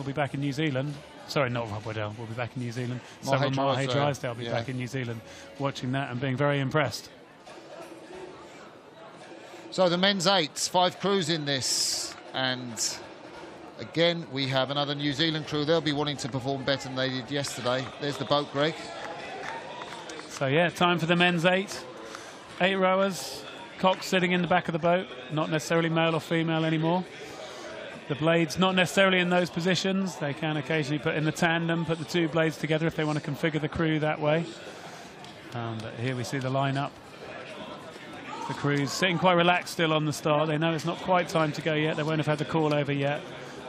will be back in New Zealand. Sorry, not Rob Waddell will be back in New Zealand. So Mahe will Drysdale, Drysdale be yeah. back in New Zealand, watching that and being very impressed. So the men's eights, five crews in this, and again we have another New Zealand crew. They'll be wanting to perform better than they did yesterday. There's the boat, Greg. So yeah, time for the men's eight. Eight rowers. Cox sitting in the back of the boat, not necessarily male or female anymore. The blades not necessarily in those positions. They can occasionally put in the tandem, put the two blades together if they want to configure the crew that way. Um, but here we see the lineup. The crew's sitting quite relaxed still on the start. They know it's not quite time to go yet. They won't have had the call over yet.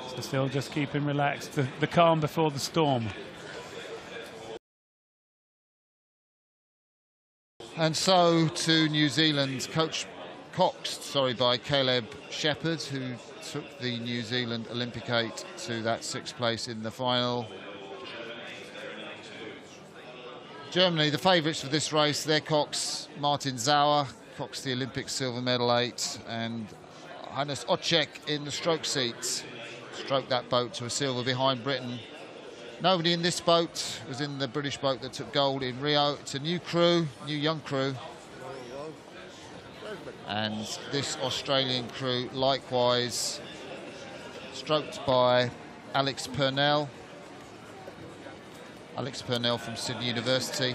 So still just keeping relaxed. The, the calm before the storm. And so to New Zealand, coach coxed, sorry, by Caleb Shepherd, who took the New Zealand Olympic eight to that sixth place in the final. Germany, the favourites for this race, they're Cox, Martin Sauer, Cox the Olympic silver medal eight, and Hannes Ocik in the stroke seat. Stroked that boat to a silver behind Britain. Nobody in this boat was in the British boat that took gold in Rio. It's a new crew, new young crew. And this Australian crew likewise stroked by Alex Purnell. Alex Purnell from Sydney University.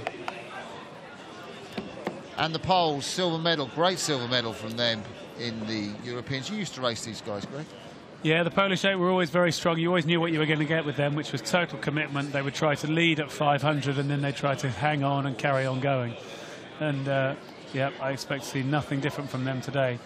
And the Poles, silver medal, great silver medal from them in the Europeans. You used to race these guys, Greg. Yeah, the Polish eight were always very strong. You always knew what you were going to get with them, which was total commitment. They would try to lead at 500 and then they'd try to hang on and carry on going. And uh, yeah, I expect to see nothing different from them today.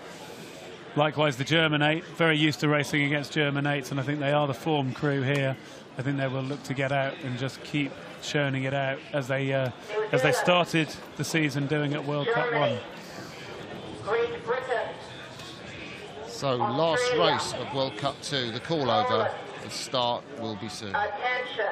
Likewise, the German eight, very used to racing against German eights, and I think they are the form crew here. I think they will look to get out and just keep churning it out as they uh, as they started the season doing at World Cup One. Great Britain. So last race of World Cup 2, the call over, the start will be soon. Attention.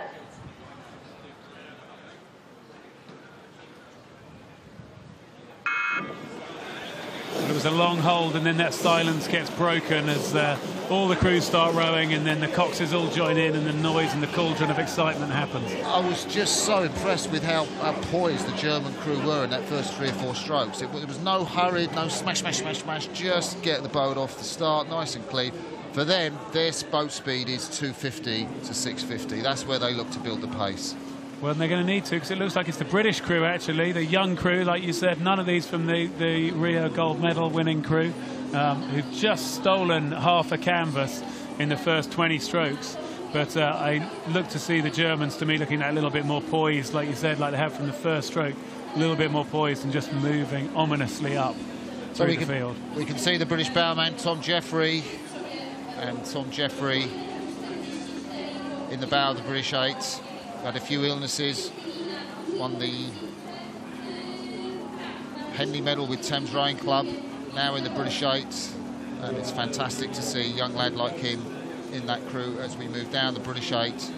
It was a long hold, and then that silence gets broken as uh, all the crews start rowing, and then the coxes all join in, and the noise and the cauldron of excitement happens. I was just so impressed with how, how poised the German crew were in that first three or four strokes. It, there was no hurry, no smash, smash, smash, smash, just get the boat off the start, nice and clean. For them, their boat speed is 250 to 650. That's where they look to build the pace. Well, they're going to need to because it looks like it's the British crew, actually, the young crew, like you said. None of these from the, the Rio gold medal winning crew, um, who've just stolen half a canvas in the first 20 strokes. But uh, I look to see the Germans, to me, looking a little bit more poised, like you said, like they have from the first stroke, a little bit more poised and just moving ominously up So we the can, field. we can see the British bowman Tom Jeffery and Tom Jeffery in the bow of the British Eight. Had a few illnesses, won the Henley Medal with Thames Rowing Club, now in the British Eight, and it's fantastic to see a young lad like him in that crew as we move down the British Eight,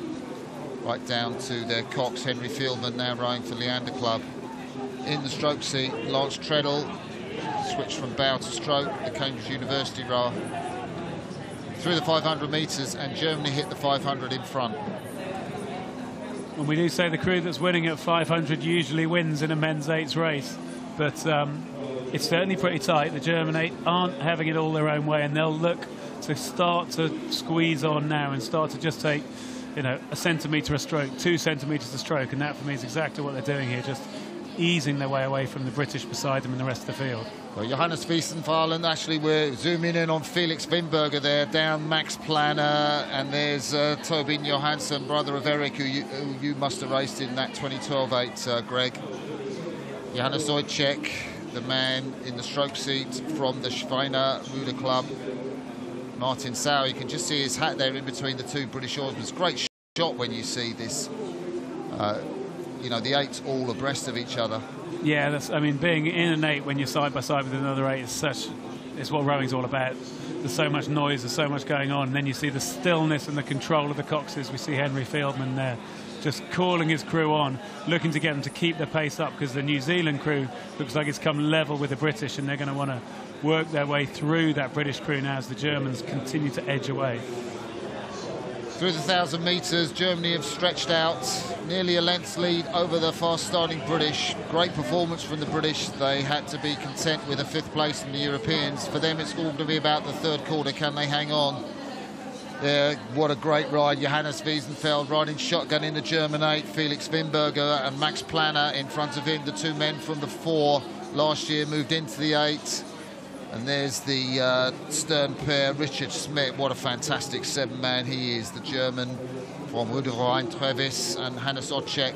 right down to their Cox, Henry Fieldman now rowing for Leander Club. In the stroke seat, Lance Tredell switched from bow to stroke, the Cambridge University rower. Through the 500 metres, and Germany hit the 500 in front. And we do say the crew that's winning at 500 usually wins in a men's eights race, but um, it's certainly pretty tight. The German eight aren't having it all their own way, and they'll look to start to squeeze on now and start to just take, you know, a centimetre a stroke, two centimetres a stroke, and that for me is exactly what they're doing here, just easing their way away from the British beside them and the rest of the field. Well, Johannes Weissenfeld, actually, we're zooming in on Felix Wimberger there, down Max Planer, and there's uh, Torben Johannesen, brother of Eric, who you, who you must have raced in that 2012 8, uh, Greg. Johannes Ocik, the man in the stroke seat from the Schweriner Ruder Club. Martin Sauer, you can just see his hat there in between the two British oarsmen. It's great shot when you see this, uh, you know, the eights all abreast of each other. Yeah, that's, I mean, being in an eight when you're side by side with another eight is such, it's what rowing's all about. There's so much noise, there's so much going on, and then you see the stillness and the control of the coxes. We see Henry Fieldman there just calling his crew on, looking to get them to keep the pace up because the New Zealand crew looks like it's come level with the British, and they're going to want to work their way through that British crew now as the Germans continue to edge away. Through the 1,000 metres, Germany have stretched out nearly a length's lead over the fast-starting British. Great performance from the British. They had to be content with a fifth place in the Europeans. For them, it's all going to be about the third quarter. Can they hang on? Yeah, what a great ride. Johannes Weissenfeld riding shotgun in the German 8. Felix Wimberger and Max Planer in front of him. The two men from the 4 last year moved into the 8. And there's the uh, stern pair, Richard Schmidt. What a fantastic seven-man he is. The German from Ruderclub Treviris and Hannes Ocik.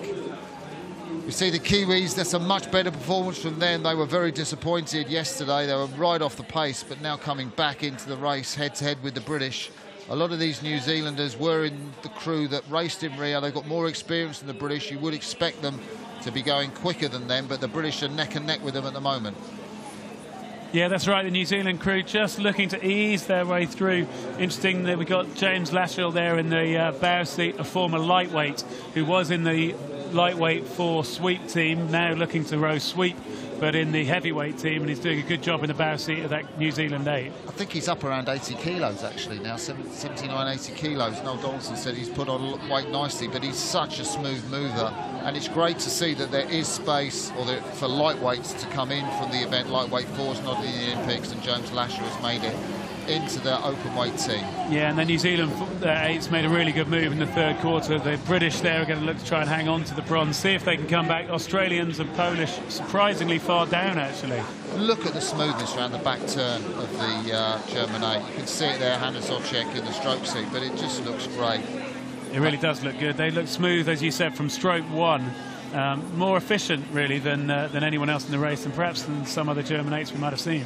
We see the Kiwis, that's a much better performance from them. They were very disappointed yesterday. They were right off the pace, but now coming back into the race head-to-head -head with the British. A lot of these New Zealanders were in the crew that raced in Rio. They've got more experience than the British. You would expect them to be going quicker than them, but the British are neck and neck with them at the moment. Yeah, that's right. The New Zealand crew just looking to ease their way through. Interesting that we got James Lassche there in the uh, bow seat, a former lightweight who was in the lightweight for sweep team, now looking to row sweep but in the heavyweight team, and he's doing a good job in the bow seat of that New Zealand 8. I think he's up around 80 kilos actually now, 79, 80 kilos. Noel Donaldson said he's put on weight nicely, but he's such a smooth mover, and it's great to see that there is space or for lightweights to come in from the event. Lightweight fours not in the Olympics, and James Lassche has made it into the open weight team. Yeah, and then New Zealand uh, eights made a really good move in the third quarter. The British there are going to look to try and hang on to the bronze, see if they can come back. Australians and Polish surprisingly far down, actually. Look at the smoothness around the back turn of the uh, German eight. You can see it there, Hannes Ocik in the stroke seat, but it just looks great. It really does look good. They look smooth, as you said, from stroke one. Um, more efficient, really, than uh, than anyone else in the race, and perhaps than some other German eights we might have seen.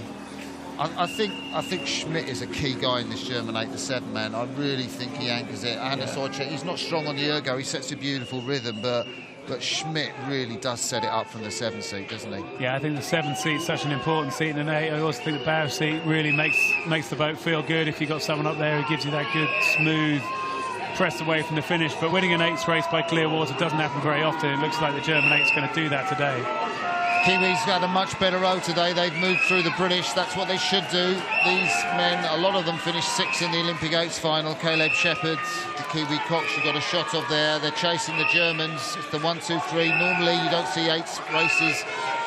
I, I, think I think Schmidt is a key guy in this German 8 to 7 man. I really think he anchors it. Hannes yeah. he's not strong on the ergo, he sets a beautiful rhythm, but but Schmidt really does set it up from the seven seat, doesn't he? Yeah, I think the seven seat is such an important seat in an eight. I also think the bow seat really makes makes the boat feel good if you've got someone up there who gives you that good, smooth press away from the finish. But winning an eighth race by Clearwater doesn't happen very often. It looks like the German eight's going to do that today. Kiwis had a much better row today. They've moved through the British. That's what they should do. These men, a lot of them finished sixth in the Olympic Eights final. Caleb Shepherd, the Kiwi Cox, you got a shot of there. They're chasing the Germans. It's the one, two, three. Normally you don't see eight races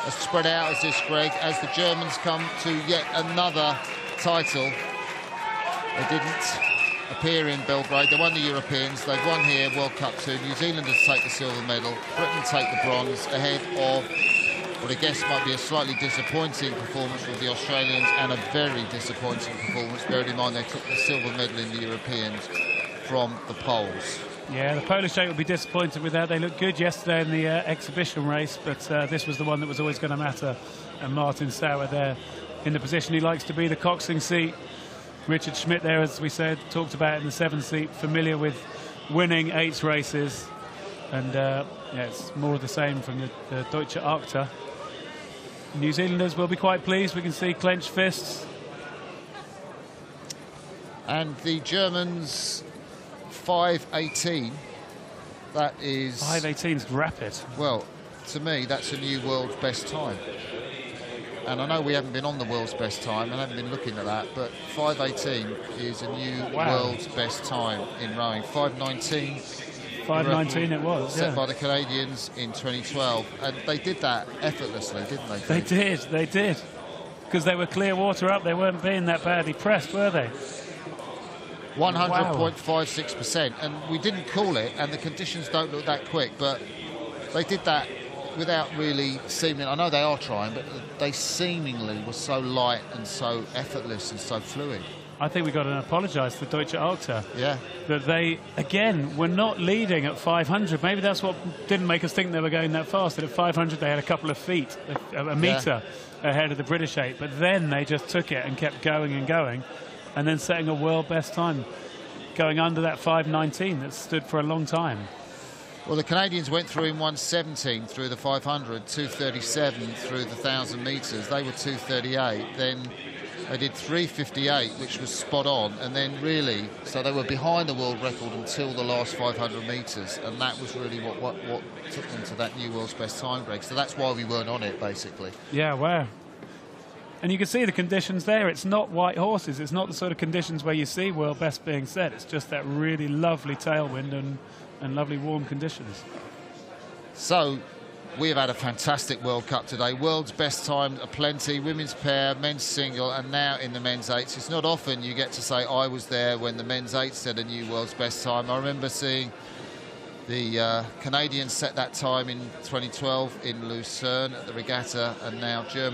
as spread out as this, Greg, as the Germans come to yet another title. They didn't appear in Belgrade. They won the Europeans. They've won here, World Cup 2. New Zealanders take the silver medal. Britain take the bronze ahead of what I guess might be a slightly disappointing performance from the Australians and a very disappointing performance, bearing in mind they took the silver medal in the Europeans from the Poles. Yeah, the Polish eight will be disappointed with that. They looked good yesterday in the uh, exhibition race, but uh, this was the one that was always going to matter. And Martin Sauer there in the position he likes to be, the coxing seat. Richard Schmidt there, as we said, talked about in the seventh seat, familiar with winning eight races. And uh, yeah, it's more of the same from the, the Deutsche Achter. New Zealanders will be quite pleased. We can see clenched fists. And the Germans 5.18. That is 5.18 is rapid. Well, to me, that's a new world's best time. And I know we haven't been on the world's best time and haven't been looking at that, but 5.18 is a new wow. world's best time in rowing. 5.19 5.19 it was. Set yeah. by the Canadians in 2012. And they did that effortlessly, didn't they? They did, they did. Because they were clear water up, they weren't being that badly pressed, were they? 100.56%. And we didn't call it, and the conditions don't look that quick, but they did that without really seeming. I know they are trying, but they seemingly were so light and so effortless and so fluid. I think we've got to apologise to Deutsche Achter. Yeah. That they, again, were not leading at 500. Maybe that's what didn't make us think they were going that fast. That at 500 they had a couple of feet, a, a metre yeah. ahead of the British eight. But then they just took it and kept going and going. And then setting a world best time, going under that 519 that stood for a long time. Well, the Canadians went through in 117 through the 500, 237 through the 1,000 metres. They were 238. Then they did 358, which was spot on, and then really, so they were behind the world record until the last 500 metres, and that was really what, what, what took them to that new world's best time, Greg. So that's why we weren't on it, basically. Yeah, wow. And you can see the conditions there. It's not white horses. It's not the sort of conditions where you see world best being set. It's just that really lovely tailwind and, and lovely warm conditions. So we have had a fantastic World Cup today. World's best time aplenty, women's pair, men's single, and now in the men's eights. It's not often you get to say I was there when the men's eights set a new world's best time. I remember seeing the uh, Canadians set that time in 2012 in Lucerne at the regatta, and now Germany.